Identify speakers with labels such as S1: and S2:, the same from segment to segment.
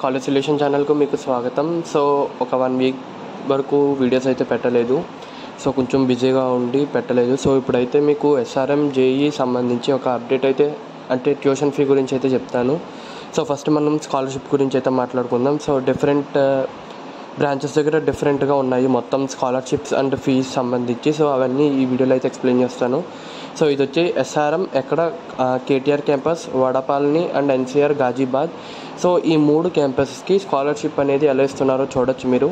S1: College solution ఛానల్కు మీకు స్వాగతం. సో ఒక వన్ వీక్ వరకు వీడియోస్ అయితే పెట్టలేదు. సో కొంచెం బిజీగా ఉండి పెట్టలేదు. సో ఇప్పుడైతే మీకు ఎస్ఆర్ఎం జేఈ సంబంధించి ఒక అప్డేట్ అయితే అంటే ట్యూషన్ ఫీ గురించి అయితే చెప్తాను. సో ఫస్ట్ మనం స్కాలర్షిప్ గురించి అయితే మాట్లాడుకుందాం. సో డిఫరెంట్ బ్రాంచెస్ uh, దగ్గర డిఫరెంట్గా ఉన్నాయి. మొత్తం స్కాలర్షిప్స్ అండ్ ఫీజ్ సంబంధించి. సో అవన్నీ ఈ వీడియోలో అయితే ఎక్స్ప్లెయిన్ చేస్తాను. సో ఇది వచ్చి ఎస్ఆర్ఎం ఎక్కడ KTR campus Vadapalani and NCR Ghaziabad so ఈ మూడు క్యాంపస్కి స్కాలర్షిప్ అనేది ఎలా ఇస్తున్నారో చూడొచ్చు మీరు.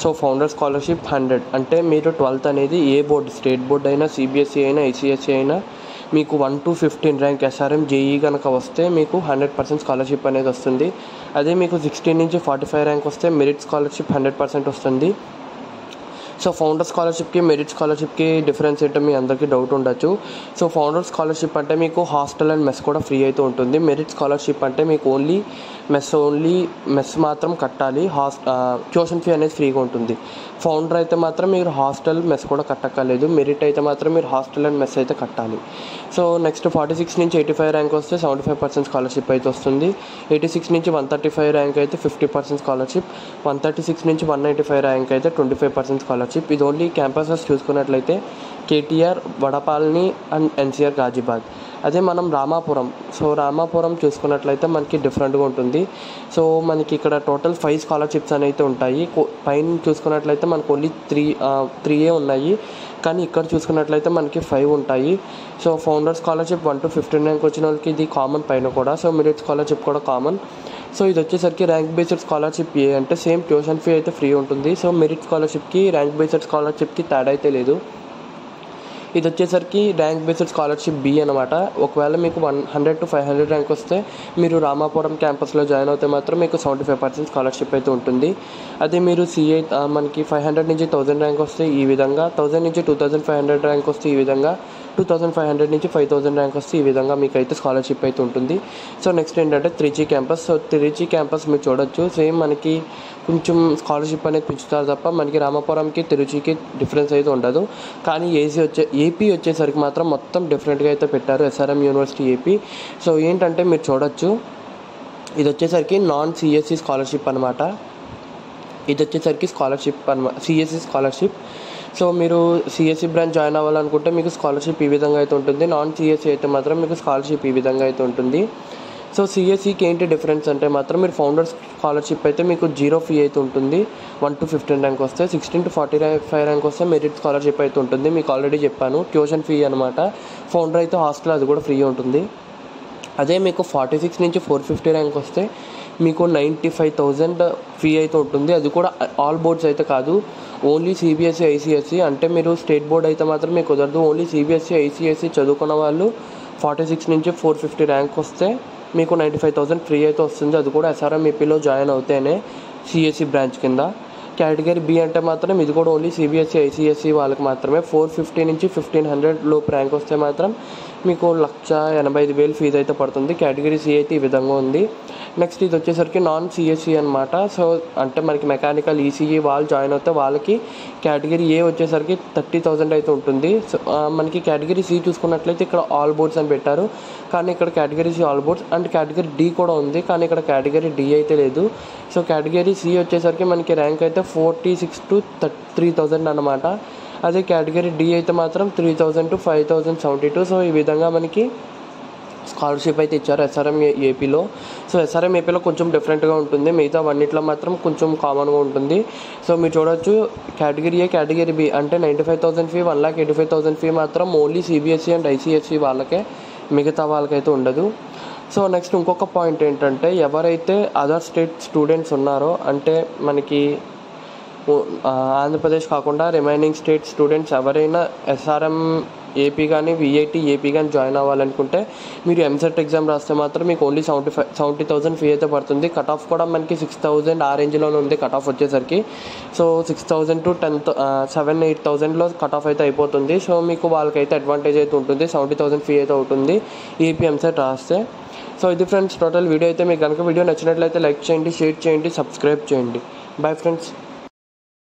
S1: సో ఫౌండర్ స్కాలర్షిప్ హండ్రెడ్ అంటే మీరు ట్వెల్త్ అనేది ఏ బోర్డు స్టేట్ బోర్డ్ అయినా సిబిఎస్ఈ అయినా ఐసిఎస్ఈ అయినా మీకు one to fifteen rank SRM JEE కనుక వస్తే మీకు హండ్రెడ్ పర్సెంట్ స్కాలర్షిప్ అనేది వస్తుంది. అదే మీకు సిక్స్టీన్ నుంచి ఫార్టీ ఫైవ్ ర్యాంక్ వస్తే మెరిట్ స్కాలర్షిప్ హండ్రెడ్ పర్సెంట్ వస్తుంది. సో ఫౌండర్ స్కాలర్షిప్కి మెరిట్ స్కాలర్షిప్కి డిఫరెన్స్ ఏంటో మీ అందరికీ డౌట్ ఉండొచ్చు. సో ఫౌండర్ స్కాలర్షిప్ అంటే మీకు హాస్టల్ అండ్ మెస్ కూడా ఫ్రీ అయితే ఉంటుంది. మెరిట్ స్కాలర్షిప్ అంటే మీకు ఓన్లీ మెస్ ఓన్లీ మెస్ మాత్రం కట్టాలి. హాస్ట్ ట్యూషన్ ఫీ అనేది ఫ్రీగా ఉంటుంది. ఫౌండర్ అయితే మాత్రం మీరు హాస్టల్ మెస్ కూడా కట్టక్కర్లేదు. మెరిట్ అయితే మాత్రం మీరు హాస్టల్ అండ్ మెస్ అయితే కట్టాలి. సో నెక్స్ట్ ఫార్టీ సిక్స్ నుంచి ఎయిటీ ఫైవ్ ర్యాంక్ వస్తే సెవెంటీ ఫైవ్ పర్సెంట్ స్కాలర్షిప్ అయితే వస్తుంది. ఎయిటీ సిక్స్ నుంచి వన్ థర్టీ ఫైవ్ ర్యాంక్ అయితే fifty percent scholarship. One thirty six నుంచి వన్ నైంటీ ఫైవ్ ర్యాంక్ అయితే ట్వంటీ ఫైవ్ పర్సెంట్ స్కాలర్షిప్. ఇది only campuses చూసుకున్నట్లయితే KTR Vadapalani and NCR Ghaziabad. అదే మనం రామాపురం. సో రామాపురం చూసుకున్నట్లయితే మనకి డిఫరెంట్గా ఉంటుంది. సో మనకి ఇక్కడ టోటల్ ఫైవ్ స్కాలర్షిప్స్ అనేవి ఉంటాయి. పైన చూసుకున్నట్లయితే మనకు ఓన్లీ త్రీ త్రీయే ఉన్నాయి. కానీ ఇక్కడ చూసుకున్నట్లయితే మనకి ఫైవ్ ఉంటాయి. So founder scholarship one to fifteen rank వచ్చిన వాళ్ళకి ఇది కామన్ పైన కూడా. సో మెరిట్ స్కాలర్షిప్ కూడా కామన్ సో ఇది వచ్చేసరికి ర్యాంక్ బేస్డ్ స్కాలర్షిప్ ఏ అంటే సేమ్ ట్యూషన్ ఫీ అయితే ఫ్రీ ఉంటుంది. So merit scholarship rank based స్కాలర్షిప్కి తేడా అయితే లేదు. ఇది వచ్చేసరికి ర్యాంక్ బేస్డ్ స్కాలర్షిప్ బి అనమాట ఒకవేళ మీకు one hundred two five hundred rank వస్తే మీరు రామాపురం క్యాంపస్లో జాయిన్ అవుతే మాత్రం మీకు సెవెంటీ ఫైవ్ పర్సెంట్ స్కాలర్షిప్ అయితే ఉంటుంది. అదే మీరు సిఐ మనకి ఫైవ్ హండ్రెడ్ నుంచి థౌజండ్ ర్యాంక్ వస్తే ఈ విధంగా థౌజండ్ నుంచి two thousand five hundred rank వస్తే ఈ విధంగా టూ థౌజండ్ ఫైవ్ హండ్రెడ్ నుంచి ఫైవ్ థౌసండ్ ర్యాంక్ వస్తే ఈ విధంగా మీకు అయితే స్కాలర్షిప్ అయితే ఉంటుంది. సో నెక్స్ట్ ఏంటంటే Trichy campus so Trichy campus మీరు చూడొచ్చు. సేమ్ మనకి కొంచెం స్కాలర్షిప్ అనేది పెంచుతారు తప్ప మనకి రామాపురంకి తిరుచికి డిఫరెన్స్ అయితే ఉండదు. కానీ ఏసీ వచ్చే ఏపీ వచ్చేసరికి మాత్రం మొత్తం డిఫరెంట్గా అయితే పెట్టారు. ఎస్ఆర్ఎం యూనివర్సిటీ ఏపీ సో ఏంటంటే మీరు చూడొచ్చు. ఇది వచ్చేసరికి నాన్ సిఎస్సి స్కాలర్షిప్ అనమాట ఇది వచ్చేసరికి స్కాలర్షిప్ అనమాట సిఎస్సి స్కాలర్షిప్ సో మీరు సిఎస్సి బ్రాంచ్ జాయిన్ అవ్వాలనుకుంటే మీకు స్కాలర్షిప్ ఈ విధంగా అయితే ఉంటుంది. నాన్ సిఎస్సి అయితే మాత్రం మీకు స్కాలర్షిప్ ఈ విధంగా అయితే ఉంటుంది. సో సిఎస్సికి ఏంటి డిఫరెన్స్ అంటే మాత్రం మీరు ఫౌండర్స్ స్కాలర్షిప్ అయితే మీకు జీరో ఫీ అయితే ఉంటుంది. వన్ టు ఫిఫ్టీన్ ర్యాంక్ వస్తే sixteen to forty five rank వస్తే మెరిట్ స్కాలర్షిప్ అయితే ఉంటుంది. మీకు ఆల్రెడీ చెప్పాను ట్యూషన్ ఫీ అనమాట ఫోన్ అయితే హాస్టల్ అది కూడా ఫ్రీ ఉంటుంది. అదే మీకు ఫార్టీ సిక్స్ నుంచి ఫోర్ ఫిఫ్టీ ర్యాంక్ వస్తే మీకు నైంటీ ఫైవ్ థౌజండ్ ఫీ అయితే ఉంటుంది. అది కూడా ఆల్ బోర్డ్స్ అయితే కాదు ఓన్లీ సిబిఎస్ఈ ఐసిఎస్సి అంటే మీరు స్టేట్ బోర్డ్ అయితే మాత్రం మీకు కుదరదు. ఓన్లీ సిబిఎస్ఈ ఐసిఎస్సి చదువుకున్న వాళ్ళు ఫార్టీ సిక్స్ నుంచి ఫోర్ ఫిఫ్టీ ర్యాంక్ వస్తే మీకు నైంటీ ఫైవ్ థౌసండ్ ఫ్రీ అయితే వస్తుంది. అది కూడా ఎస్ఆర్ఎం ఈపీలో జాయిన్ అవుతేనే సిఎస్సి బ్రాంచ్ కింద. కేటగిరీ బి అంటే మాత్రం ఇది కూడా ఓన్లీ సిబిఎస్సి ఐసిఎస్సి వాళ్ళకి మాత్రమే. ఫోర్ ఫిఫ్టీ నుంచి ఫిఫ్టీన్ హండ్రెడ్ లోపు ర్యాంక్ వస్తే మాత్రం మీకు లక్ష ఎనభై ఐదు వేలు ఫీజు అయితే పడుతుంది. కేటగిరీ సి అయితే ఈ విధంగా ఉంది. నెక్స్ట్ ఇది వచ్చేసరికి నాన్ సిఎస్సి అనమాట సో అంటే మనకి మెకానికల్ ఈసీఈ వాళ్ళు జాయిన్ అవుతే వాళ్ళకి కేటగిరీ ఏ వచ్చేసరికి థర్టీ థౌజండ్ అయితే ఉంటుంది. సో మనకి కేటగిరీ సి చూసుకున్నట్లయితే ఇక్కడ ఆల్ బోర్డ్స్ అని పెట్టారు. కానీ ఇక్కడ category C all boards and category D కూడా ఉంది. కానీ ఇక్కడ కేటగిరీ డి అయితే లేదు. సో కేటగిరీ సి వచ్చేసరికి మనకి ర్యాంక్ అయితే forty six to three thousand అనమాట అదే కేటగిరీ డి అయితే మాత్రం three thousand to five thousand seventy two so ఈ విధంగా మనకి స్కాలర్షిప్ అయితే ఇచ్చారు ఎస్ఆర్ఎం ఏపీలో సో ఎస్ఆర్ఎం ఏపీలో కొంచెం డిఫరెంట్గా ఉంటుంది. మిగతా వన్నిట్లో మాత్రం కొంచెం కామన్గా ఉంటుంది. సో మీరు చూడొచ్చు కేటగిరీ ఏ కేటగిరీ బి అంటే ninety five thousand fee one lakh eighty five thousand fee మాత్రం ఓన్లీ సిబిఎస్ఈ అండ్ ఐసీఎస్ఈ వాళ్ళకే మిగతా వాళ్ళకైతే ఉండదు. సో నెక్స్ట్ ఇంకొక పాయింట్ ఏంటంటే ఎవరైతే అదర్ స్టేట్ స్టూడెంట్స్ ఉన్నారో అంటే మనకి ఆంధ్రప్రదేశ్ కాకుండా రిమైనింగ్ స్టేట్ స్టూడెంట్స్ ఎవరైనా ఎస్ఆర్ఎం ఏపీ కానీ విఐటి ఏపీ కానీ జాయిన్ అవ్వాలనుకుంటే మీరు ఎంసెట్ ఎగ్జామ్ రాస్తే మాత్రం మీకు only seventy five seventy thousand fee అయితే పడుతుంది. కట్ ఆఫ్ కూడా మనకి సిక్స్ థౌజండ్ ఆ రేంజ్లోనే ఉంది కట్ ఆఫ్ వచ్చేసరికి so six thousand to ten seven eight థౌజండ్లో కట్ ఆఫ్ అయితే అయిపోతుంది. సో మీకు వాళ్ళకైతే అడ్వాంటేజ్ అయితే ఉంటుంది. సెవెంటీ థౌసండ్ ఫీ అయితే అవుతుంది ఏపీ ఎంసెట్ రాస్తే. సో ఇది ఫ్రెండ్స్ టోటల్ వీడియో అయితే మీకు కనుక వీడియో నచ్చినట్లయితే లైక్ చేయండి షేర్ చేయండి సబ్స్క్రైబ్ చేయండి. Bye friends